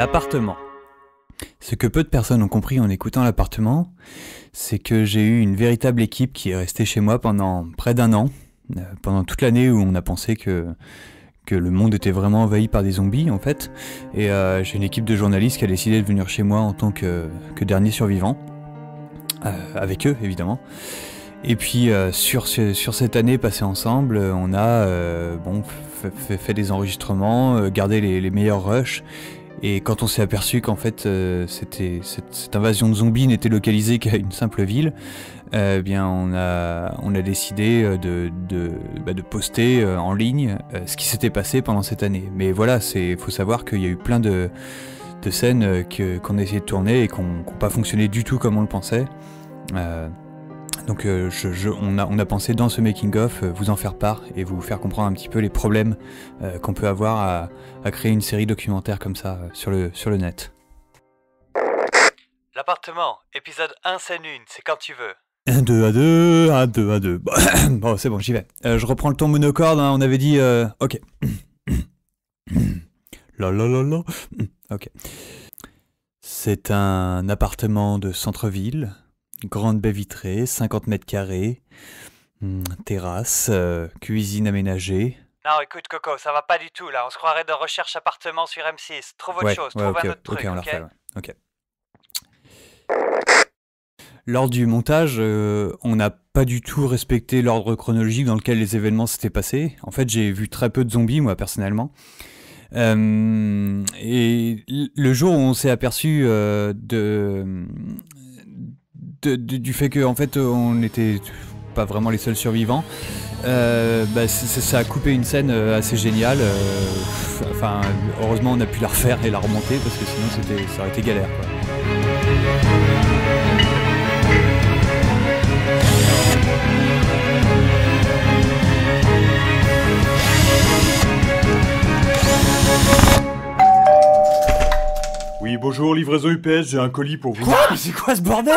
L'appartement. Ce que peu de personnes ont compris en écoutant l'appartement, c'est que j'ai eu une véritable équipe qui est restée chez moi pendant près d'un an, euh, pendant toute l'année où on a pensé que, que le monde était vraiment envahi par des zombies en fait. Et euh, j'ai une équipe de journalistes qui a décidé de venir chez moi en tant que, dernier survivant, euh, avec eux évidemment. Et puis sur, ce- sur cette année passée ensemble, on a bon, fait, des enregistrements, gardé les, les meilleurs rushs. Et quand on s'est aperçu qu'en fait euh, cette, invasion de zombies n'était localisée qu'à une simple ville, euh, eh bien on a, décidé euh, bah, de poster en ligne ce qui s'était passé pendant cette année. Mais voilà, il faut savoir qu'il y a eu plein de, scènes que- qu'on a essayé de tourner et qui n'ont pas fonctionné du tout comme on le pensait. Donc euh, je- je- on, a, on a pensé dans ce making-of euh, vous en faire part et vous faire comprendre un petit peu les problèmes euh, qu'on peut avoir à, à créer une série documentaire comme ça sur, le, sur le net. L'appartement, épisode 1 scène 1, c'est quand tu veux. 1, 2 à 2, 1, 2 à 2. Bon, c'est bon, j'y vais. Je reprends le ton monocorde, hein, on avait dit... euh, ok. la la la la. Ok. C'est un appartement de centre-ville, grande baie vitrée, 50 mètres carrés, hum, terrasse, euh, cuisine aménagée. Non, écoute Coco, ça va pas du tout là, on se croirait de recherche appartement sur M6. Trouve autre Ouais, chose, ouais, trouve ok, un autre ok, truc, on la ok refait, ouais. Ok. Lors du montage, euh, on n'a pas du tout respecté l'ordre chronologique dans lequel les événements s'étaient passés. En fait, j'ai vu très peu de zombies, moi, personnellement. Euh, et le jour où on s'est aperçu euh, de, de- de- du fait que en fait on n'était pas vraiment les seuls survivants, euh, bah, ça a coupé une scène euh, assez géniale. euh, enfin, heureusement, on a pu la refaire et la remonter parce que sinon c'était, ça aurait été galère. quoi. Oui, bonjour, livraison UPS, j'ai un colis pour vous. Quoi? Mais c'est quoi ce bordel?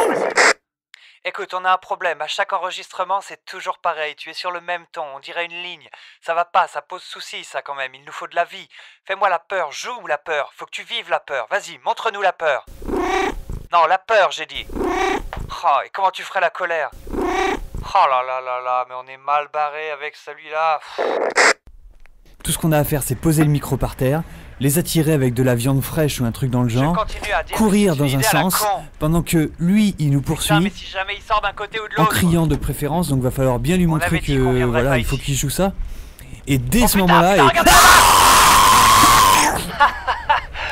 Écoute, on a un problème, à chaque enregistrement c'est toujours pareil, tu es sur le même ton, on dirait une ligne. Ça va pas, ça pose souci ça quand même, il nous faut de la vie. Fais-moi la peur, joue la peur, faut que tu vives la peur, vas-y, montre-nous la peur. Non, la peur j'ai dit. Oh, et comment tu ferais la colère? Oh là là là là, mais on est mal barré avec celui-là. Tout ce qu'on a à faire, c'est poser le micro par terre, les attirer avec de la viande fraîche ou un truc dans le genre, courir dans un sens, pendant que lui, il nous Putain, poursuit si jamais il sort d'un côté ou de en criant de préférence, donc va falloir bien lui On montrer que voilà, il faut qu'il joue ça. Et dès Oh, ce moment-là,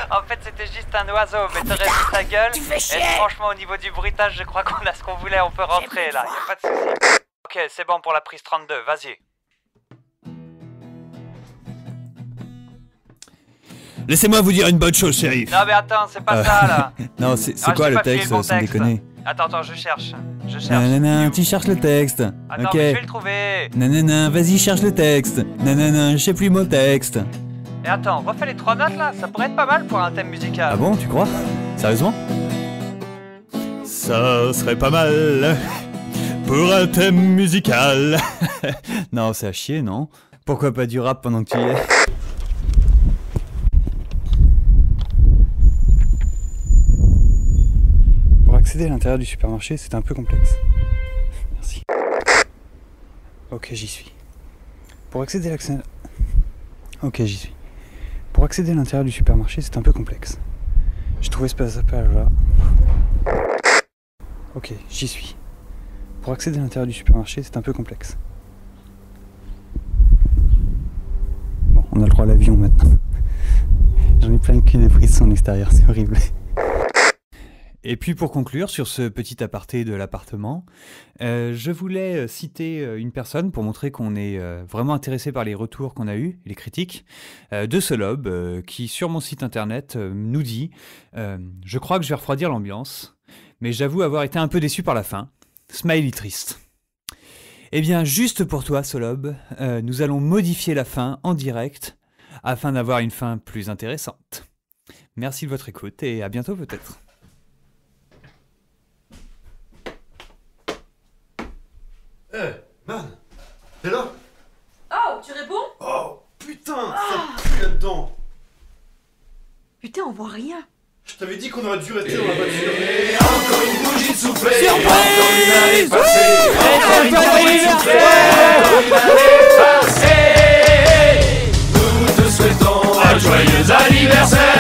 En fait, c'était juste un oiseau, mais t'aurais vu sa gueule. Tu fais Et franchement, au niveau du bruitage, je crois qu'on a ce qu'on voulait, on peut rentrer là, y a pas de soucis. Ok, c'est bon pour la prise 32, vas-y. Laissez-moi vous dire une bonne chose, shérif. Non, mais attends, c'est pas Euh, ça là. Non, c'est Ah, quoi le pas filé texte, le bon sans texte. déconner Attends, attends, je cherche. Je cherche. Nanana, Il est où tu cherches le texte. Attends, ok. mais je vais le trouver. Nanana, vas-y, cherche le texte. Nanana, je sais plus mon texte. Et attends, refais les trois notes là, ça pourrait être pas mal pour un thème musical. Ah bon, tu crois? Sérieusement? Ça serait pas mal pour un thème musical. non, c'est à chier, non? Pourquoi pas du rap pendant que tu y es? Accéder à l'intérieur du supermarché, c'est un peu complexe. Merci. Ok, j'y suis. Pour accéder à l'accès... Ok, j'y suis. Pour accéder à l'intérieur du supermarché, c'est un peu complexe. J'ai trouvé ce passage-là. Ok, j'y suis. Pour accéder à l'intérieur du supermarché, c'est un peu complexe. Bon, on a le droit à l'avion maintenant. J'en ai plein le cul des frissons en extérieur, c'est horrible. Et puis pour conclure sur ce petit aparté de l'appartement, euh, je voulais euh, citer euh, une personne pour montrer qu'on est vraiment intéressé par les retours qu'on a eus, les critiques, de Solob, euh, qui sur mon site internet nous dit Je crois que je vais refroidir l'ambiance, mais j'avoue avoir été un peu déçu par la fin. Smiley triste. Eh bien, juste pour toi, Solob, nous allons modifier la fin en direct afin d'avoir une fin plus intéressante. Merci de votre écoute et à bientôt peut-être. Hé, hey, man T'es là? Oh, tu réponds? Oh, putain. Ah. Ça pue là-dedans. Putain, on voit rien. Je t'avais dit qu'on aurait dû rester dans la voiture. Et encore une bougie de soufflé Encore une année passée. Encore une bougie de soufflé Encore une année passée. Nous te souhaitons un joyeux anniversaire.